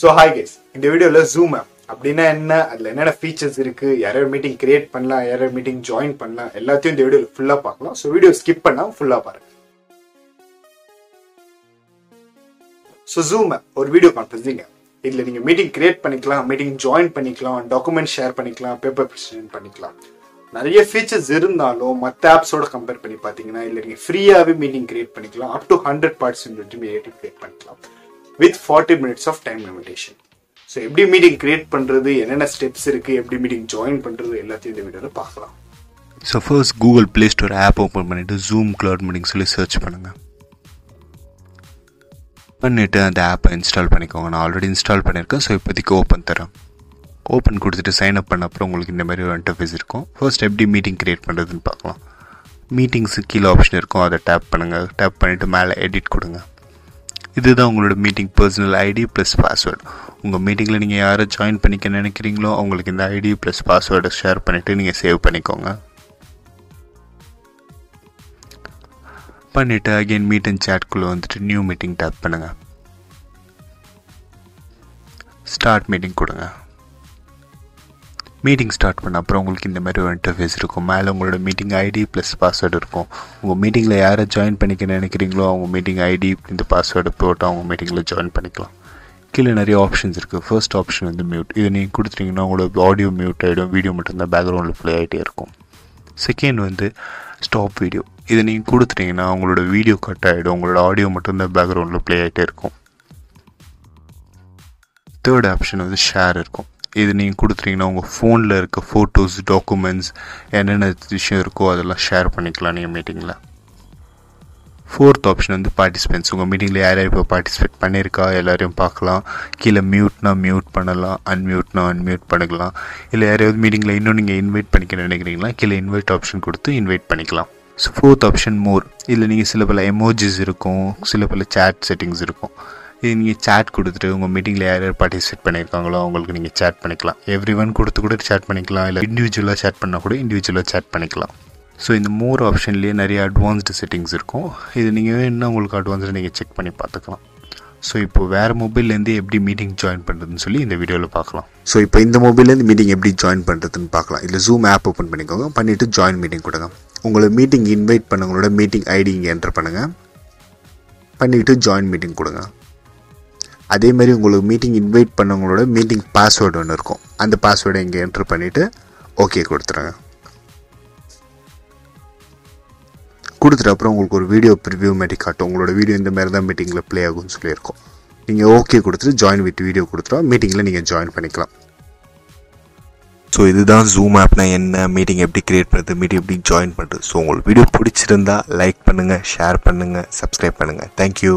So hi guys இந்த வீடியோவில் zoom app அப்படின்னா என்ன? அதில் என்னென்ன ஃபீச்சர்ஸ் இருக்கு? யாராவது மீட்டிங் கிரியேட் பண்ணலாம்? யாராவது மீட்டிங் ஜாயின் பண்ணலாம்? எல்லாத்தையும் இந்த வீடியோவில் ஃபுல்லாக பார்க்கலாம். ஸோ வீடியோ ஸ்கிப் பண்ணால் ஃபுல்லாக பாருங்க. ஸோ ஜூம் ஆப் ஒரு வீடியோ கான்ஃபரன்சிங் ஆப் இதில் நீங்கள் மீட்டிங் கிரியேட் பண்ணிக்கலாம் மீட்டிங் ஜாயின் பண்ணிக்கலாம் டாக்குமெண்ட் ஷேர் பண்ணிக்கலாம் பேப்பர் ப்ரெசன்ட் பண்ணிக்கலாம். நிறைய ஃபீச்சர்ஸ் இருந்தாலும் மற்ற ஆப்ஸோட கம்பேர் பண்ணி பார்த்தீங்கன்னா இல்லை நீங்கள் ஃப்ரீயாகவே மீட்டிங் கிரியேட் பண்ணிக்கலாம். Up to hundred parts meeting create பண்ணிக்கலாம். With forty minutes of time limitation so எப்படி மீட்டிங் கிரியேட் பண்ணுறது என்னென்ன ஸ்டெப்ஸ் இருக்குது எப்படி மீட்டிங் ஜாயின் பண்ணுறது எல்லாத்தையும் இந்த வீடியோவில் பார்க்கலாம். So first Google Play Store app open பண்ணிவிட்டு ஜூம் க்ளவுட் மீட்டிங் சொல்லி சர்ச் பண்ணுங்கள் பண்ணிவிட்டு அந்த ஆப்பை இன்ஸ்டால் பண்ணிக்கோங்க. நான் ஆல்ரெடி இன்ஸ்டால் பண்ணியிருக்கேன் ஸோ இப்போதைக்கு ஓப்பன் தரேன். ஓப்பன் கொடுத்துட்டு சைன் அப் பண்ண அப்புறம் உங்களுக்கு இந்த மாதிரி ஒரு இன்டர்ஃபேஸ் இருக்கும். ஃபர்ஸ்ட் எப்படி மீட்டிங் கிரியேட் பண்ணுறதுன்னு பார்க்கலாம். மீட்டிங்ஸு கீழே ஆப்ஷன் இருக்கும் அதை டேப் பண்ணுங்கள் டேப் பண்ணிவிட்டு மேலே எடிட் கொடுங்க. இதுதான் உங்களோட meeting personal ID plus password உங்கள் மீட்டிங்கில் நீங்கள் யாரை ஜாயின் பண்ணிக்க நினைக்கிறீங்களோ அவங்களுக்கு இந்த ஐடி ப்ளஸ் பாஸ்வேர்டை ஷேர் பண்ணிவிட்டு நீங்கள் சேவ் பண்ணிக்கோங்க. பண்ணிவிட்டு அகெயின் மீட் அண்ட் சேட்குள்ளே வந்துட்டு நியூ மீட்டிங் டேப் பண்ணுங்கள் ஸ்டார்ட் மீட்டிங் கொடுங்க. மீட்டிங் ஸ்டார்ட் பண்ண அப்புறம் உங்களுக்கு இந்த மாதிரி ஒரு இன்டர்ஃபேஸ் இருக்கும். மேலே உங்களோட மீட்டிங் ஐடி ப்ளஸ் பாஸ்வேர்டு இருக்கும். உங்கள் மீட்டிங்கில் யாரை ஜாயின் பண்ணிக்க நினைக்கிறீங்களோ அவங்க மீட்டிங் ஐடி இந்த பாஸ்வேர்டு போட்டு அவங்க மீட்டிங்கில் ஜாயின் பண்ணிக்கலாம். கீழே நிறைய ஆப்ஷன்ஸ் இருக்குது ஃபர்ஸ்ட் ஆப்ஷன் வந்து மியூட் இதை நீங்கள் கொடுத்துட்டிங்கன்னா உங்களோட ஆடியோ மியூட் ஆகிடும் வீடியோ மட்டும்தான் பேக்ரவுண்டில் ப்ளே ஆகிட்டே இருக்கும். செகண்ட் வந்து ஸ்டாப் வீடியோ இதை நீங்கள் கொடுத்துட்டிங்கன்னா உங்களோட வீடியோ கட் ஆகிடும் உங்களோட ஆடியோ மட்டும்தான் பேக்ரவுண்டில் ப்ளே ஆகிட்டே இருக்கும். தேர்ட் ஆப்ஷன் வந்து ஷேர் இருக்கும். இது நீங்கள் கொடுத்துட்டீங்கன்னா உங்கள் ஃபோனில் இருக்க ஃபோட்டோஸ் டாக்குமெண்ட்ஸ் என்னென்ன விஷயம் இருக்கோ அதெல்லாம் ஷேர் பண்ணிக்கலாம் நீங்கள் மீட்டிங்கில் ஃபோர்த் ஆப்ஷன் வந்து பார்ட்டிசிபென்ட்ஸ் உங்கள் மீட்டிங்கில் யார் யார் இப்போ பார்ட்டிசிபேட் பண்ணியிருக்கா எல்லாரையும் பார்க்கலாம். கீழே மியூட்னா மியூட் பண்ணலாம் அன்மியூட்னா அன்மியூட் பண்ணிக்கலாம். இல்லை யாரையாவது மீட்டிங்கில் இன்னும் நீங்கள் இன்வைட் பண்ணிக்க நினைக்கிறீங்களா கீழே இன்வைட் ஆப்ஷன் கொடுத்து இன்வைட் பண்ணிக்கலாம். ஸோ ஃபோர்த் ஆப்ஷன் மோர் இதில் நீங்கள் சில பல எமோஜிஸ் இருக்கும் சில பல சேட் செட்டிங்ஸ் இருக்கும். இது நீங்கள் சேட் கொடுத்துட்டு உங்கள் மீட்டிங்கில் யார் யார் பார்ட்டிசிபேட் பண்ணியிருக்காங்களோ அவங்களுக்கு நீங்கள் சேட் பண்ணிக்கலாம். எவ்ரி ஒன் கொடுத்து கூட சேட் பண்ணிக்கலாம். இல்லை இண்டிவிஜுவலாக சேட் பண்ணால் கூட இண்டிவிஜுவலாக சேட் பண்ணிக்கலாம். ஸோ இந்த மோர் ஆப்ஷன்லேயே நிறைய அட்வான்ஸ்டு செட்டிங்ஸ் இருக்கும். இது நீங்கள் வேணும்னா உங்களுக்கு அட்வான்ஸ்டு நீங்கள் செக் பண்ணி பார்த்துக்கலாம். ஸோ இப்போ வேறு மொபைல்லேருந்து எப்படி மீட்டிங் ஜாயின் பண்ணுறதுன்னு சொல்லி இந்த வீடியோவில் பார்க்கலாம். ஸோ இப்போ இந்த மொபைல்லேருந்து மீட்டிங் எப்படி ஜாயின் பண்ணுறதுன்னு பார்க்கலாம். இல்லை ஜூம் ஆப் ஓப்பன் பண்ணிக்கோங்க. பண்ணிவிட்டு ஜாயின் மீட்டிங் கொடுங்க. உங்களை மீட்டிங் இன்வைட் பண்ணவங்களோட மீட்டிங் ஐடி இங்கே என்டர் பண்ணுங்கள் பண்ணிவிட்டு ஜாயின் மீட்டிங் கொடுங்க. அதே மாதிரி உங்களுக்கு மீட்டிங் இன்வைட் பண்ணவங்களோட மீட்டிங் பாஸ்வேர்டு ஒன்று இருக்கும். அந்த பாஸ்வேர்டை இங்கே என்ட்ரு பண்ணிவிட்டு ஓகே கொடுத்துருங்க. கொடுத்துட்டு அப்புறம் உங்களுக்கு ஒரு வீடியோ ப்ரிவியூ மாதிரி காட்டும். உங்களோட வீடியோ இந்த மாதிரி தான் மீட்டிங்கில் ப்ளே ஆகும்னு சொல்லியிருக்கோம். நீங்கள் ஓகே கொடுத்துட்டு ஜாயின் வித் வீடியோ கொடுத்துருவோம் மீட்டிங்கில் நீங்கள் ஜாயின் பண்ணிக்கலாம். ஸோ இதுதான் ஜூம் ஆப்னா என்ன மீட்டிங் எப்படி கிரியேட் பண்ணுறது மீட்டிங் எப்படி ஜாயின் பண்ணுறது ஸோ உங்களுக்கு வீடியோ பிடிச்சிருந்தா லைக் பண்ணுங்கள் ஷேர் பண்ணுங்கள் சப்ஸ்கிரைப் பண்ணுங்கள் தேங்க்யூ